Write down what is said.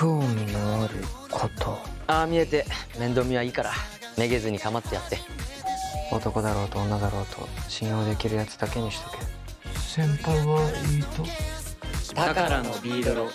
興味のあること。ああ見えて面倒見はいいからめげずに構ってやって。男だろうと女だろうと信用できるやつだけにしとけ。先輩はいいと。宝のビードロ